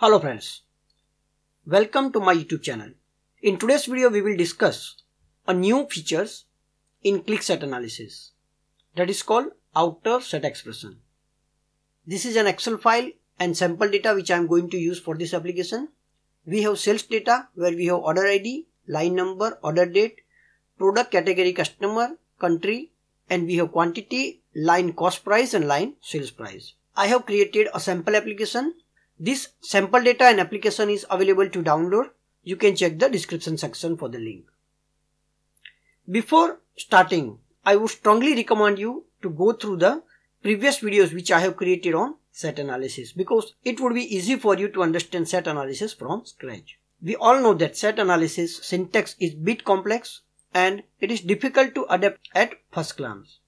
Hello friends, welcome to my YouTube channel. In today's video we will discuss a new features in Qlik set analysis that is called outer set expression. This is an Excel file and sample data which I am going to use for this application. We have sales data where we have order ID, line number, order date, product category customer, country and we have quantity, line cost price and line sales price. I have created a sample application this sample data and application is available to download. You can check the description section for the link. Before starting, I would strongly recommend you to go through the previous videos which I have created on set analysis because it would be easy for you to understand set analysis from scratch. We all know that set analysis syntax is bit complex and it is difficult to adapt at first glance.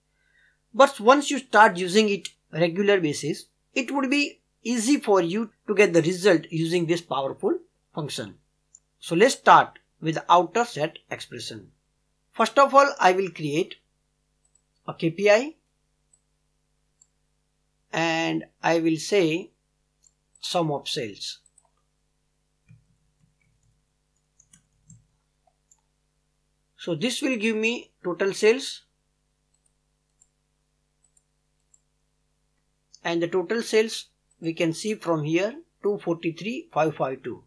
But once you start using it regular basis, it would be easy for you to get the result using this powerful function. So let's start with the outer set expression. First of all, I will create a KPI and I will say sum of sales. So this will give me total sales and the total sales we can see from here 243,552.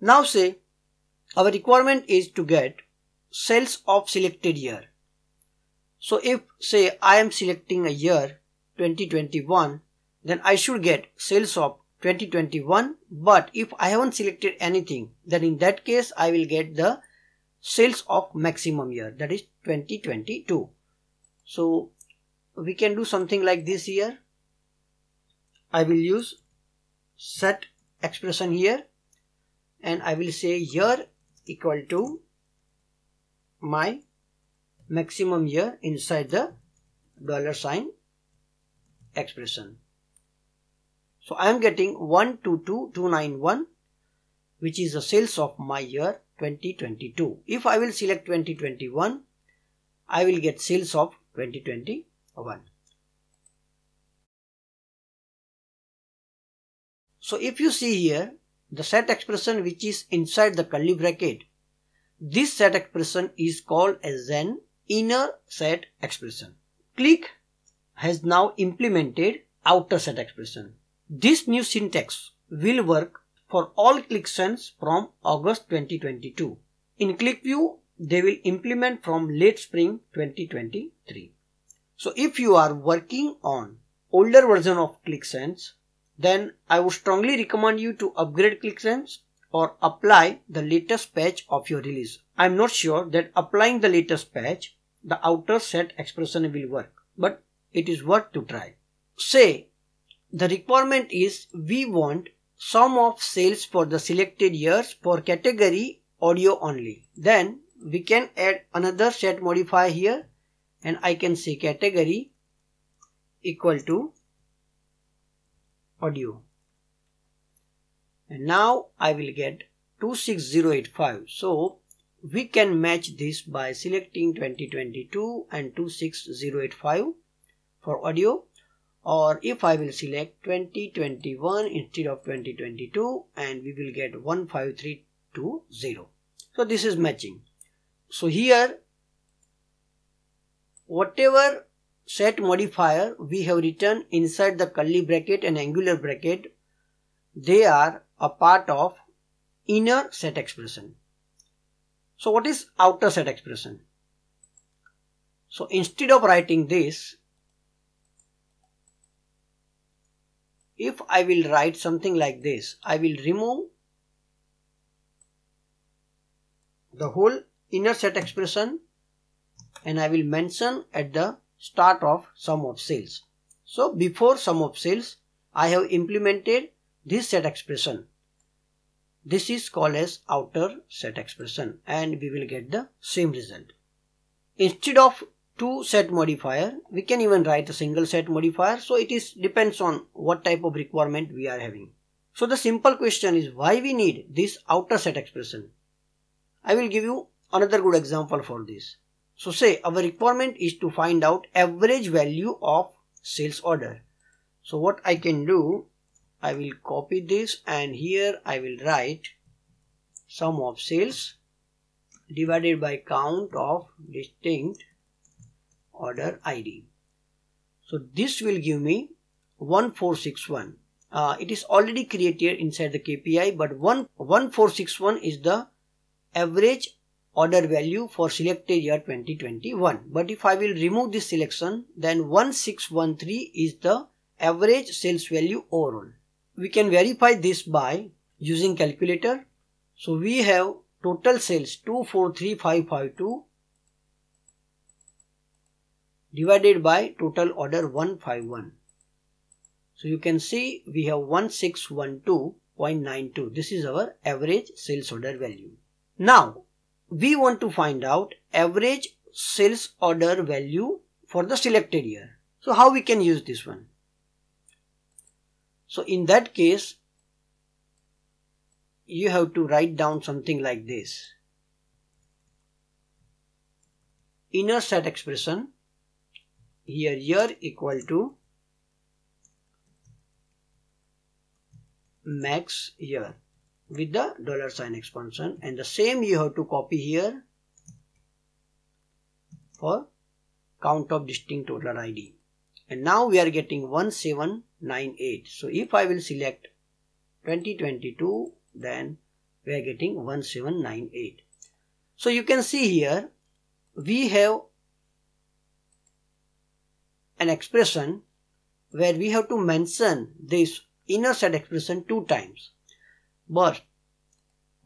Now say our requirement is to get sales of selected year. So if say I am selecting a year 2021 then I should get sales of 2021 but if I haven't selected anything then in that case I will get the sales of maximum year that is 2022. So we can do something like this here I will use set expression here and I will say year equal to my maximum year inside the dollar sign expression. So I am getting 122291 which is the sales of my year 2022. If I will select 2021 I will get sales of 2021. So if you see here, the set expression which is inside the curly bracket, this set expression is called as an inner set expression. Qlik has now implemented outer set expression. This new syntax will work for all Qlik Sense from August 2022. In QlikView, they will implement from late spring 2023. So if you are working on older version of Qlik Sense, then I would strongly recommend you to upgrade Qlik Sense or apply the latest patch of your release. I'm not sure that applying the latest patch, the outer set expression will work, but it is worth to try. Say the requirement is we want sum of sales for the selected years for category audio only. Then we can add another set modifier here and I can say category equal to audio. And now I will get 26085 so we can match this by selecting 2022 and 26085 for audio. Or if I will select 2021 instead of 2022 and we will get 15320 so this is matching. So here whatever set modifier we have written inside the curly bracket and angular bracket. They are a part of inner set expression. So what is outer set expression? So instead of writing this if I will write something like this I will remove the whole inner set expression and I will mention at the start of sum of sales. So before sum of sales, I have implemented this set expression. This is called as outer set expression and we will get the same result. Instead of two set modifier, we can even write a single set modifier. So it is depends on what type of requirement we are having. So the simple question is why we need this outer set expression. I will give you another good example for this. So say our requirement is to find out average value of sales order. So what I can do, I will copy this and here I will write sum of sales divided by count of distinct order ID. So this will give me 1461. Uh, it is already created inside the KPI but 1, 1461 is the average order value for selected year 2021. But if I will remove this selection then 1613 is the average sales value overall. We can verify this by using calculator. So we have total sales 243552 divided by total order 151. So you can see we have 1612.92. This is our average sales order value. Now we want to find out average sales order value for the selected year. So how we can use this one? So in that case, you have to write down something like this. Inner set expression here year equal to max year with the dollar sign expansion. And the same you have to copy here for count of distinct order ID and now we are getting 1798 so if I will select 2022 then we are getting 1798 so you can see here we have an expression where we have to mention this inner set expression two times but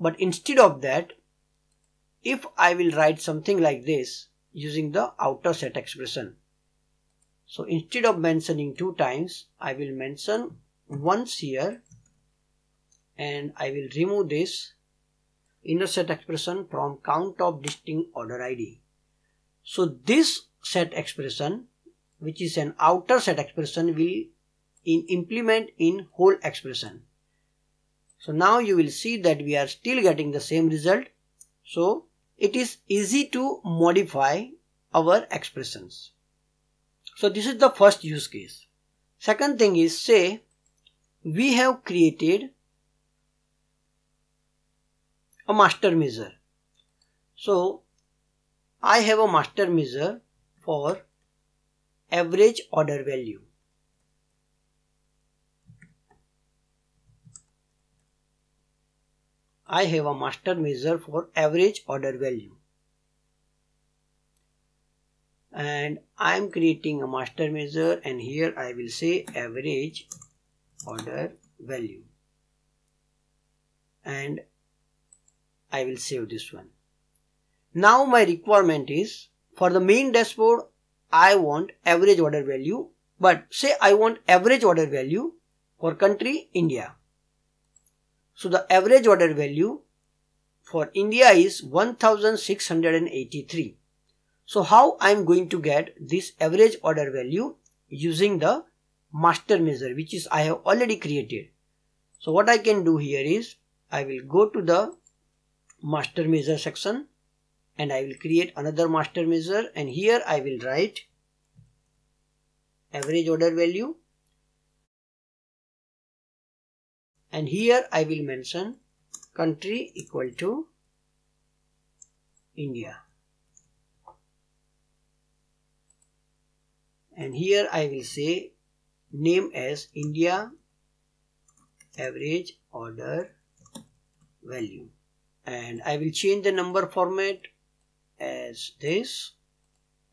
but instead of that if I will write something like this using the outer set expression. So instead of mentioning two times I will mention once here and I will remove this inner set expression from count of distinct order ID so this set expression which is an outer set expression will in implement in whole expression so now you will see that we are still getting the same result. So it is easy to modify our expressions. So this is the first use case. Second thing is say we have created a master measure. So I have a master measure for average order value. I have a master measure for average order value. And I am creating a master measure and here I will say average order value. And I will save this one. Now my requirement is for the main dashboard I want average order value but say I want average order value for country India. So the average order value for India is 1683. So how I am going to get this average order value using the master measure which is I have already created. So what I can do here is I will go to the master measure section and I will create another master measure and here I will write average order value and here I will mention country equal to India. And here I will say name as India average order value. And I will change the number format as this.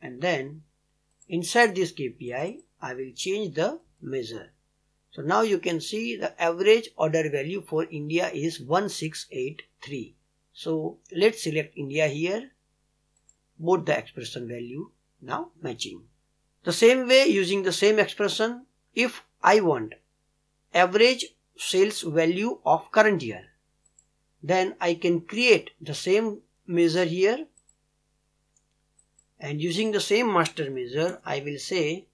And then inside this KPI I will change the measure so now you can see the average order value for India is 1683. So let's select India here. Both the expression value now matching. The same way using the same expression if I want average sales value of current year then I can create the same measure here and using the same master measure I will say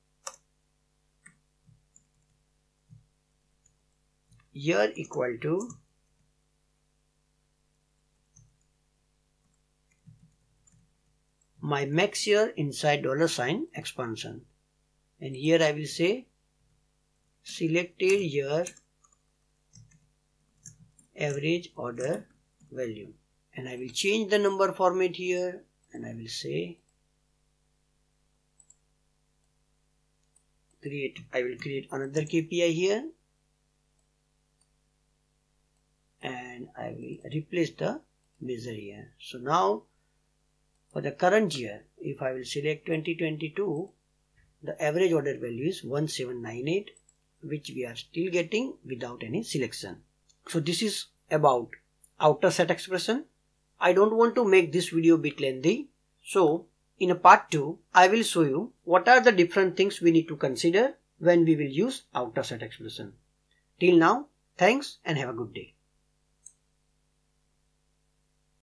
year equal to my max year inside dollar sign expansion. And here I will say selected year average order value. And I will change the number format here and I will say create. I will create another KPI here and I will replace the measure here so now for the current year if I will select 2022 the average order value is 1798 which we are still getting without any selection. So this is about outer set expression. I don't want to make this video bit lengthy. So in a part 2 I will show you what are the different things we need to consider when we will use outer set expression. Till now thanks and have a good day